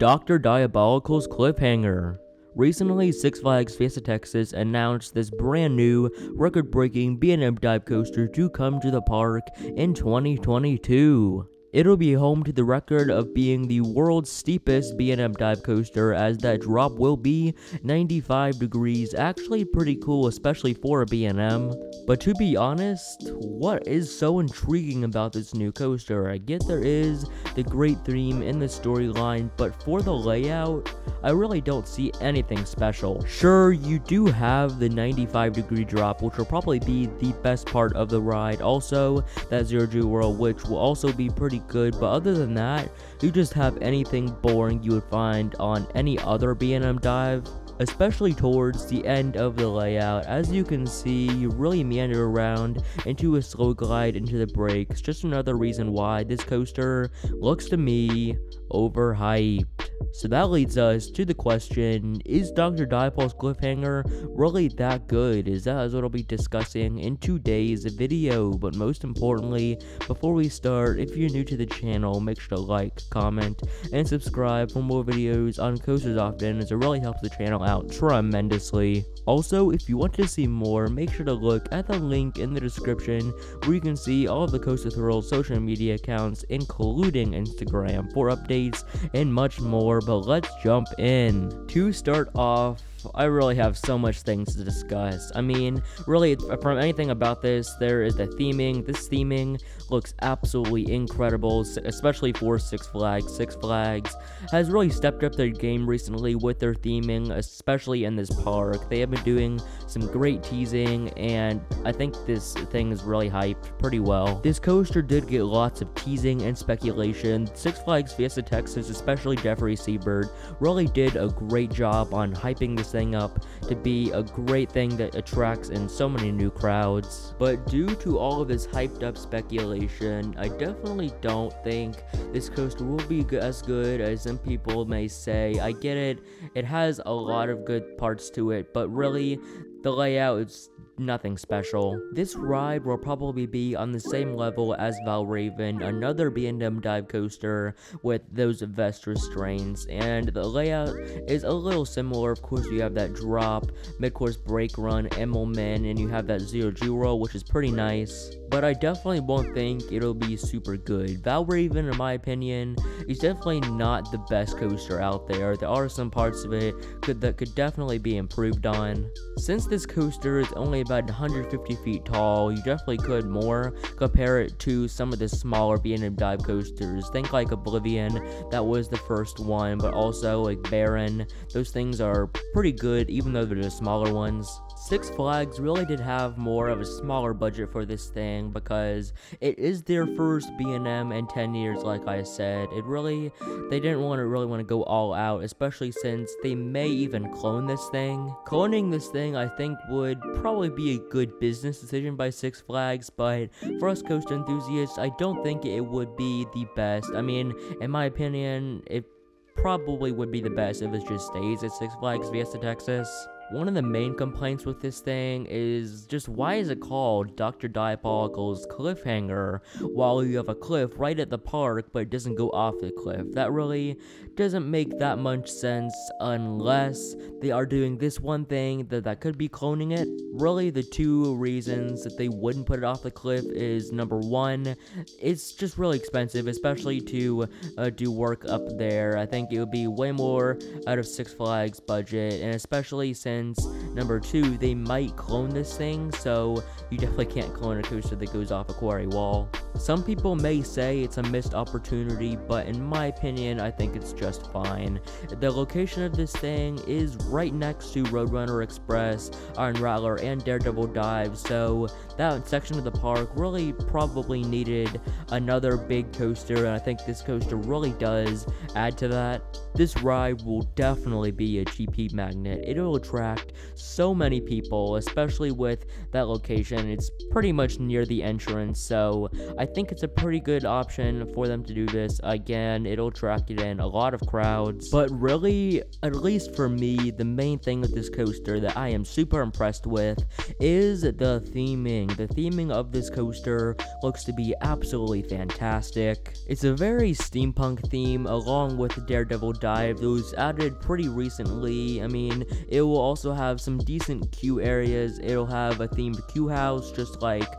Dr. Diabolical's cliffhanger. Recently, Six Flags Fiesta Texas announced this brand new record breaking B&M dive coaster to come to the park in 2022. It'll be home to the record of being the world's steepest B&M dive coaster as that drop will be 95 degrees. Actually pretty cool, especially for a B&M. But to be honest, what is so intriguing about this new coaster? I get there is the great theme in the storyline, but for the layout, I really don't see anything special. Sure, you do have the 95 degree drop, which will probably be the best part of the ride. Also, that Zero G Roll, which will also be pretty good, but other than that, you just have anything boring you would find on any other B&M dive especially towards the end of the layout. As you can see, you really meander around into a slow glide into the brakes. Just another reason why this coaster looks to me overhyped. So that leads us to the question Is Dr. Diabol's cliffhanger really that good? Is that what I'll be discussing in today's video? But most importantly, before we start, if you're new to the channel, make sure to like, comment, and subscribe for more videos on coasters often as it really helps the channel out tremendously. Also, if you want to see more, make sure to look at the link in the description where you can see all of the Coaster Thrills social media accounts, including Instagram, for updates and much more. But let's jump in. To start off, I really have so much things to discuss. I mean, really, from anything about this, there is the theming. This theming looks absolutely incredible, especially for Six Flags. Six Flags has really stepped up their game recently with their theming, especially in this park. They have been doing some great teasing, and I think this thing is really hyped pretty well. This coaster did get lots of teasing and speculation. Six Flags Fiesta Texas, especially Jeffrey Siebert, really did a great job on hyping this thing up to be a great thing that attracts in so many new crowds. But due to all of this hyped up speculation, I definitely don't think this coaster will be as good as some people may say. I get it, it has a lot of good parts to it, but really, the layout is nothing special. This ride will probably be on the same level as Valravn, another B&M dive coaster with those vest restraints, and the layout is a little similar. Of course, you have that drop, mid-course brake run, Immelman, and you have that zero G roll, which is pretty nice but I definitely won't think it'll be super good. Valravn, in my opinion, is definitely not the best coaster out there. There are some parts of it could, that could definitely be improved on. Since this coaster is only about 150 feet tall, you definitely could more compare it to some of the smaller B&M dive coasters. Think like Oblivion, that was the first one, but also like Baron. Those things are pretty good, even though they're the smaller ones. Six Flags really did have more of a smaller budget for this thing because it is their first B&M in 10 years like I said. It really they didn't want to really want to go all out especially since they may even clone this thing. Cloning this thing I think would probably be a good business decision by Six Flags but for us coaster enthusiasts I don't think it would be the best. I mean in my opinion it probably would be the best if it just stays at Six Flags Fiesta Texas. One of the main complaints with this thing is just why is it called Dr. Diabolical's Cliffhanger while you have a cliff right at the park but it doesn't go off the cliff? That really doesn't make that much sense unless they are doing this one thing that that could be cloning it. Really, the two reasons that they wouldn't put it off the cliff is number one, it's just really expensive, especially to uh, do work up there. I think it would be way more out of Six Flags budget, and especially since Number two, they might clone this thing, so you definitely can't clone a coaster that goes off a quarry wall. Some people may say it's a missed opportunity, but in my opinion, I think it's just fine. The location of this thing is right next to Roadrunner Express, Iron Rattler, and Daredevil Dive, so that section of the park really probably needed another big coaster, and I think this coaster really does add to that. This ride will definitely be a GP magnet. It will so many people, especially with that location. It's pretty much near the entrance, so I think it's a pretty good option for them to do this. Again, it'll attract in a lot of crowds. But really, at least for me, the main thing with this coaster that I am super impressed with is the theming. The theming of this coaster looks to be absolutely fantastic. It's a very steampunk theme along with Daredevil Dive that was added pretty recently. I mean, it will also have some decent queue areas. It'll have a themed queue house just like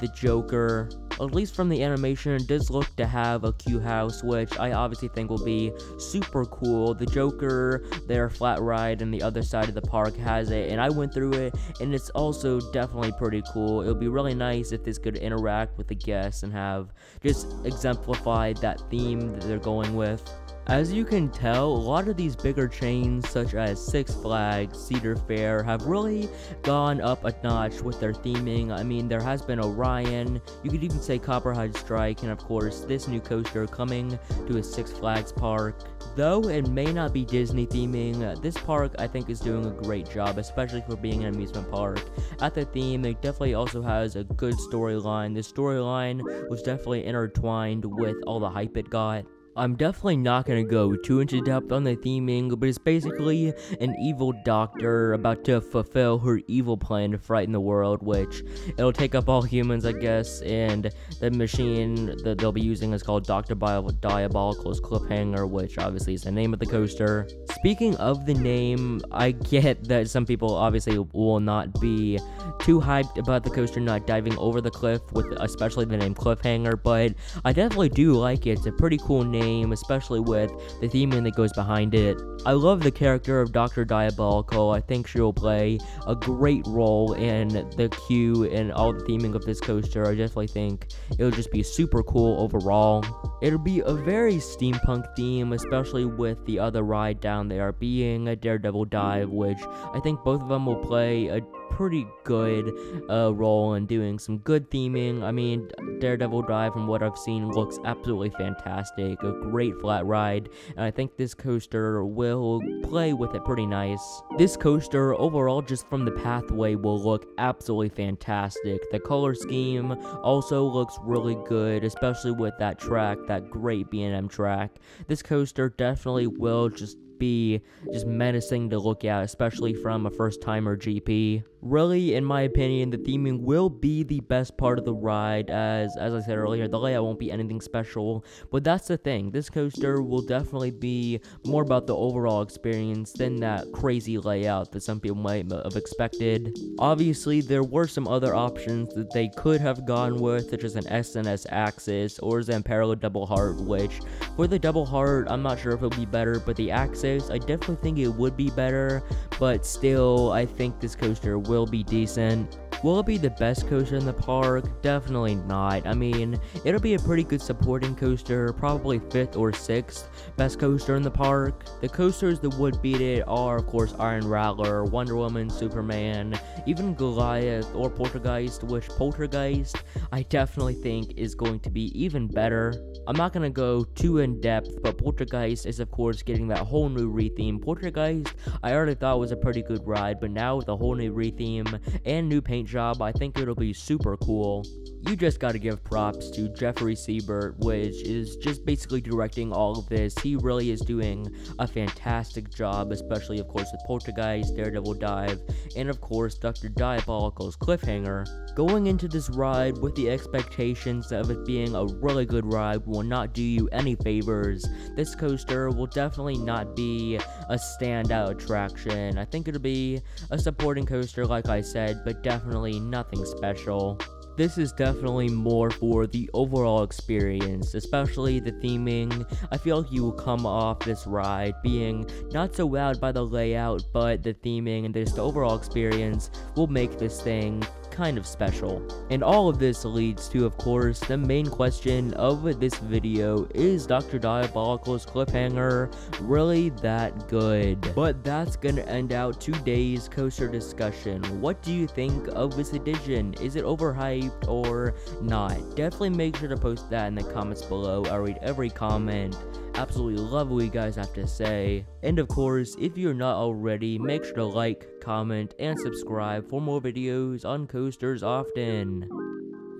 the Joker at least from the animation, it does look to have a queue house, which I obviously think will be super cool. The Joker, their flat ride, and the other side of the park has it, and I went through it, and it's also definitely pretty cool. It would be really nice if this could interact with the guests and have just exemplified that theme that they're going with. As you can tell, a lot of these bigger chains such as Six Flags, Cedar Fair have really gone up a notch with their theming. I mean, there has been Orion, you could even say Copperhead Strike, and of course this new coaster coming to a Six Flags park. Though it may not be Disney theming, this park I think is doing a great job, especially for being an amusement park. At the theme, it definitely also has a good storyline. The storyline was definitely intertwined with all the hype it got. I'm definitely not to go too into depth on the theming, but it's basically an evil doctor about to fulfill her evil plan to frighten the world, which it'll take up all humans, I guess, and the machine that they'll be using is called Dr. Diabolical's Cliffhanger, which obviously is the name of the coaster. Speaking of the name, I get that some people obviously will not be too hyped about the coaster not diving over the cliff, with especially the name Cliffhanger, but I definitely do like it. It's a pretty cool name especially with the theming that goes behind it. I love the character of Dr. Diabolical. I think she'll play a great role in the queue and all the theming of this coaster. I definitely think it'll just be super cool overall. It'll be a very steampunk theme, especially with the other ride down there being a Daredevil Dive, which I think both of them will play a pretty good uh, role in doing some good theming. I mean, Daredevil Dive, from what I've seen, looks absolutely fantastic. A great flat ride, and I think this coaster will play with it pretty nice. This coaster, overall, just from the pathway, will look absolutely fantastic. The color scheme also looks really good, especially with that track, that great B&M track. This coaster definitely will just be just menacing to look at, especially from a first timer GP. Really, in my opinion, the theming will be the best part of the ride, as as I said earlier, the layout won't be anything special, but that's the thing, this coaster will definitely be more about the overall experience than that crazy layout that some people might have expected. Obviously, there were some other options that they could have gone with, such as an S&S Axis or Zamperla Double Heart, which, for the Double Heart, I'm not sure if it'll be better, but the Axis, I definitely think it would be better, but still, I think this coaster will be decent. Will it be the best coaster in the park? Definitely not. I mean, it'll be a pretty good supporting coaster, probably 5th or 6th best coaster in the park. The coasters that would beat it are, of course, Iron Rattler, Wonder Woman, Superman, even Goliath or Poltergeist, which Poltergeist I definitely think is going to be even better. I'm not going to go too in depth, but Poltergeist is, of course, getting that whole new retheme. Poltergeist, I already thought was a pretty good ride, but now with a whole new retheme and new paint job, I think it'll be super cool. You just gotta give props to Jeffrey Siebert, which is just basically directing all of this. He really is doing a fantastic job, especially, of course, with Poltergeist, Daredevil Dive, and of course, Dr. Diabolical's Cliffhanger. Going into this ride with the expectations of it being a really good ride will not do you any favors. This coaster will definitely not be a standout attraction. I think it'll be a supporting coaster, like I said, but definitely nothing special this is definitely more for the overall experience, especially the theming. I feel like you will come off this ride being not so wowed by the layout, but the theming and just the overall experience will make this thing kind of special. And all of this leads to, of course, the main question of this video, is Dr. Diabolical's cliffhanger really that good? But that's gonna end out today's coaster discussion. What do you think of this edition? Is it overhyped or not? Definitely make sure to post that in the comments below. I read every comment absolutely love what you guys have to say. And of course, if you're not already, make sure to like, comment, and subscribe for more videos on coasters often.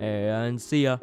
And see ya.